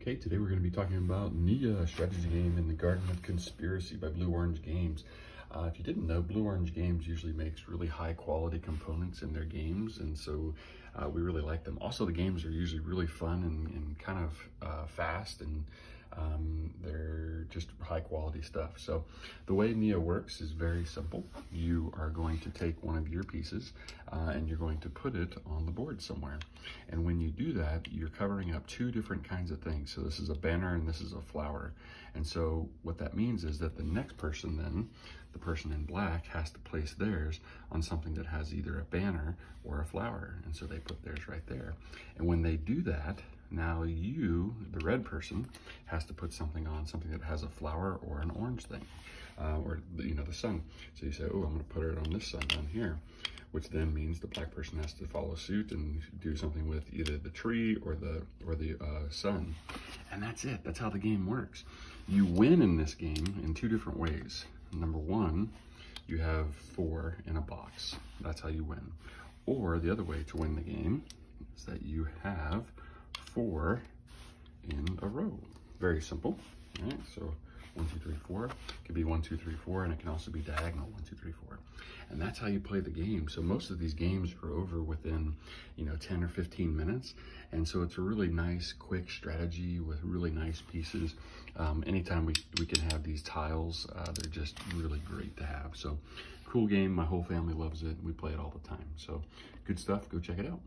Okay, today we're going to be talking about Niya, a strategy game in the Garden of Conspiracy by Blue Orange Games. Uh, if you didn't know, Blue Orange Games usually makes really high quality components in their games, and so uh, we really like them. Also, the games are usually really fun and, and kind of uh, fast, and um, they're just high quality stuff. So the way Niya works is very simple. You are going to take one of your pieces uh, and you're going to put it on the board somewhere. And when you do that, you're covering up two different kinds of things. So this is a banner and this is a flower. And so what that means is that the next person then, the person in black has to place theirs on something that has either a banner or a flower. And so they put theirs right there. And when they do that, now you, the red person, has to put something on, something that has a flower or an orange thing, uh, or, you know, the sun. So you say, oh, I'm gonna put it on this sun down here, which then means the black person has to follow suit and do something with either the tree or the, or the uh, sun. And that's it, that's how the game works. You win in this game in two different ways. Number one, you have four in a box. That's how you win. Or the other way to win the game is that you have four in a row. Very simple. All right, so one, two, three, four. It could be one, two, three, four, and it can also be diagonal, one, two, three, four. And that's how you play the game. So most of these games are over within, you know, 10 or 15 minutes. And so it's a really nice, quick strategy with really nice pieces. Um, anytime we, we can have these tiles, uh, they're just really great to have. So cool game. My whole family loves it. We play it all the time. So good stuff. Go check it out.